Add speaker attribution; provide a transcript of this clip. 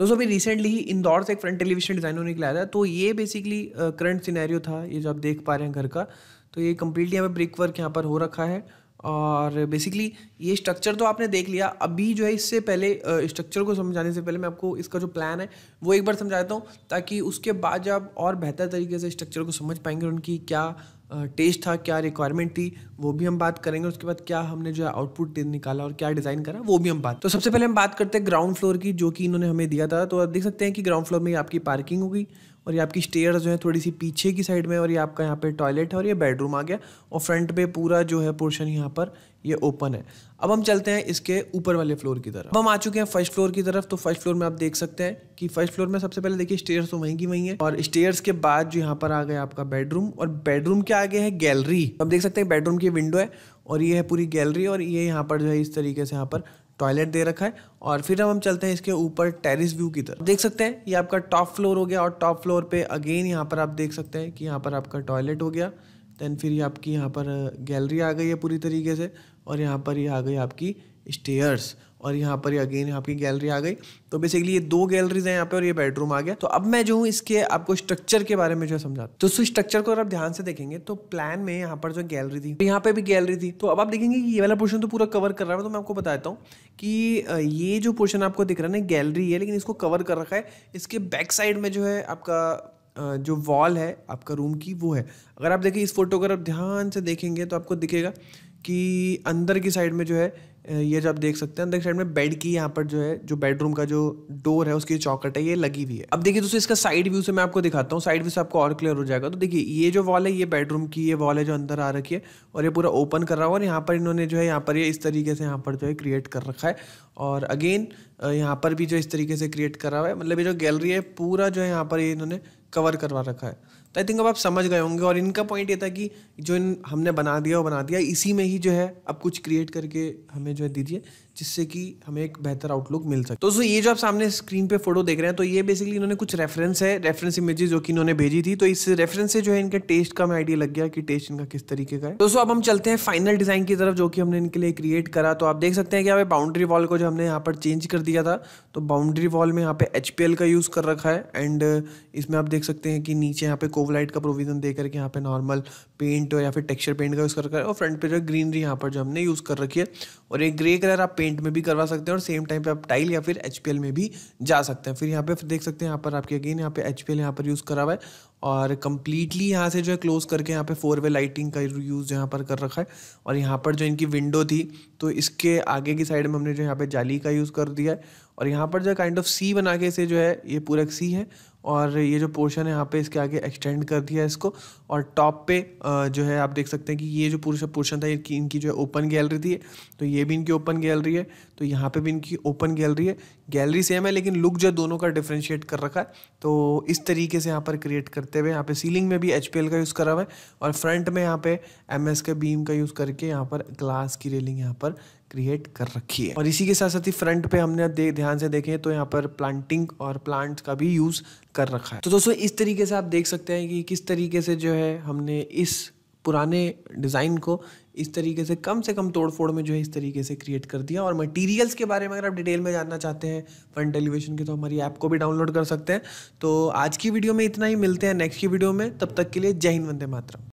Speaker 1: दोस्तों अभी रिसेंटली ही इंदौर से एक फ्रंट टेलीविज़न डिज़ाइन निकला था। तो ये बेसिकली करंट सिनेरियो था, ये जो आप देख पा रहे हैं घर का। तो ये कम्प्लीटली यहाँ पे ब्रिक वर्क यहाँ पर हो रखा है और बेसिकली ये स्ट्रक्चर तो आपने देख लिया। अभी जो है इससे पहले स्ट्रक्चर को समझाने से पहले मैं आपको इसका जो प्लान है, वो एक बार समझाता हूँ ताकि उसके बाद जब और बेहतर तरीके से स्ट्रक्चर को समझ पाएँगे उनकी क्या टेस्ट था, क्या रिक्वायरमेंट थी, वो भी हम बात करेंगे। उसके बाद क्या हमने जो है आउटपुट निकाला और क्या डिज़ाइन करा, वो भी हम बात तो सबसे पहले हम बात करते हैं ग्राउंड फ्लोर की, जो कि इन्होंने हमें दिया था। तो आप देख सकते हैं कि ग्राउंड फ्लोर में आपकी पार्किंग होगी। और ये आपकी स्टेयर जो है थोड़ी सी पीछे की साइड में और ये आपका यहाँ पे टॉयलेट है और ये बेडरूम आ गया और फ्रंट पे पूरा जो है पोर्शन यहाँ पर ये ओपन है। अब हम चलते हैं इसके ऊपर वाले फ्लोर की तरफ़। अब हम आ चुके हैं फ़र्स्ट फ्लोर की तरफ़ तो फ़र्स्ट फ्लोर में आप देख सकते हैं कि फ़र्स्ट फ्लोर में सबसे पहले देखिए स्टेयर्स तो वहीं की वहीं है और स्टेयर्स के बाद जो यहाँ पर आ गया आपका बेडरूम और बेडरूम के आगे है गैलरी अब देख सकते हैं बेडरूम की विंडो है और ये है पूरी गैलरी और ये यहाँ पर जो है इस तरीके से यहाँ पर टॉयलेट दे रखा है और फिर हम चलते हैं इसके ऊपर टेरिस व्यू की तरफ़। देख सकते हैं, ये आपका टॉप फ्लोर हो गया और टॉप फ्लोर पे अगेन यहाँ पर आप देख सकते हैं कि यहाँ पर आपका टॉयलेट हो गया। देन फिर ये आपकी यहाँ पर गैलरी आ गई है पूरी तरीके से और यहाँ पर ये आ गई आपकी स्टेयर्स और यहाँ पर अगेन यहाँ की गैलरी आ गई। तो बेसिकली ये दो गैलरीज हैं यहाँ पे और ये बेडरूम आ गया। तो अब मैं जो हूँ, इसके आपको स्ट्रक्चर के बारे में जो समझा तो उस स्ट्रक्चर को अगर आप ध्यान से देखेंगे तो प्लान में यहाँ पर जो गैलरी थी यहाँ पे भी गैलरी थी। तो अब आप देखेंगे ये वाला पोर्शन तो पूरा कवर कर रहा है। तो मैं आपको बताता हूँ कि ये जो पोर्शन आपको दिख रहा है ना गैलरी है, लेकिन इसको कवर कर रखा है। इसके बैक साइड में जो है आपका जो वॉल है, आपका रूम की, वो है। अगर आप देखिए इस फ़ोटो को अगर आप ध्यान से देखेंगे तो आपको दिखेगा कि अंदर की साइड में जो है ये जो आप देख सकते हैं, अंदर साइड में बेड की यहाँ पर जो है, जो बेडरूम का जो डोर है, उसकी चौकट है, ये लगी हुई है। अब देखिए दोस्तों, इसका साइड व्यू से मैं आपको दिखाता हूँ। साइड व्यू से आपको और क्लियर हो जाएगा। तो देखिए, ये जो वॉल है, ये बेडरूम की ये वॉल है जो अंदर आ रखी है और ये पूरा ओपन कर रहा है और यहाँ पर इन्होंने जो है, यहाँ पर ये इस तरीके से यहाँ पर जो है क्रिएट कर रखा है। और अगेन यहाँ पर भी जो इस तरीके से क्रिएट करा हुआ है। मतलब ये जो गैलरी है, पूरा जो है यहाँ पर ये इन्होंने कवर करवा रखा है। तो आई थिंक अब आप समझ गए होंगे और इनका पॉइंट ये था कि जो इन हमने बना दिया वो बना दिया, इसी में ही जो है अब कुछ क्रिएट करके हमें जो है दीजिए, जिससे कि हमें एक बेहतर आउटलुक मिल सके। तो सो ये जो आप सामने स्क्रीन पे फ़ोटो देख रहे हैं तो ये बेसिकली इन्होंने कुछ रेफरेंस है रेफरेंस इमेजेस जो कि इन्होंने भेजी थी। तो इस रेफरेंस से जो है इनके टेस्ट का हमें आइडिया लग गया कि टेस्ट इनका किस तरीके का है। दोस्तों अब हम चलते हैं फाइनल डिज़ाइन की तरफ़, जो कि हमने इनके लिए क्रिएट करा। तो आप देख सकते हैं कि यहाँ पे बाउंड्री वॉल को जो हमने यहाँ पर चेंज कर दिया था तो बाउंड्री वॉल में यहाँ पे एच का यूज़ कर रखा है। एंड इसमें आप देख सकते हैं कि नीचे यहाँ पे कोवलाइट का प्रोविज़न दे करके यहाँ पे नॉर्मल पेंट या फिर टेक्सचर पेंट का यूज़ कर रखा है और फ्रंट पे जो ग्रीनरी यहाँ पर जो हमने यूज़ कर रखी है, और एक ग्रे कलर आप पेंट में भी करवा सकते हैं, और सेम टाइम पे आप टाइल या फिर एचपीएल में भी जा सकते हैं। फिर यहाँ पे देख सकते हैं, यहाँ पर आपके अगेन यहाँ पे एच पी यहाँ पर यूज़ करा हुआ है और कम्प्लीटली यहाँ से जो है क्लोज करके यहाँ पे फोर वे लाइटिंग का यूज़ यहाँ पर कर रखा है। और यहाँ पर जो इनकी विंडो थी तो इसके आगे की साइड में हमने जो यहाँ पे जाली का यूज़ कर दिया है। और यहाँ पर जो काइंड ऑफ़ सी बना के इसे जो है, ये पूरा सी है। और ये जो पोर्शन है, यहाँ पे इसके आगे एक्सटेंड कर दिया है इसको। और टॉप पे जो है आप देख सकते हैं कि ये जो पूरा पोर्शन था इनकी इनकी जो है ओपन गैलरी थी तो ये भी इनकी ओपन गैलरी है। तो यहाँ पे भी इनकी ओपन गैलरी है। गैलरी सेम है, लेकिन लुक जो है दोनों का डिफ्रेंशिएट कर रखा है। तो इस तरीके से यहाँ पर क्रिएट करते हुए यहाँ पे सीलिंग में भी एचपीएल का यूज़ करा हुआ है और फ्रंट में यहाँ पे एमएस के बीम का यूज़ करके यहाँ पर ग्लास की रेलिंग यहाँ पर क्रिएट कर रखी है। और इसी के साथ साथ ही फ्रंट पे हमने दे, ध्यान से देखें तो यहाँ पर प्लांटिंग और प्लांट्स का भी यूज़ कर रखा है। तो दोस्तों, इस तरीके से आप देख सकते हैं कि किस तरीके से जो है हमने इस पुराने डिज़ाइन को इस तरीके से कम से कम तोड़ फोड़ में जो है इस तरीके से क्रिएट कर दिया और मटेरियल्स के बारे में अगर आप डिटेल में जानना चाहते हैं फन टेलीविज़न के तो हमारी ऐप को भी डाउनलोड कर सकते हैं। तो आज की वीडियो में इतना ही, मिलते हैं नेक्स्ट की वीडियो में, तब तक के लिए जय हिंद, वंदे मातरम।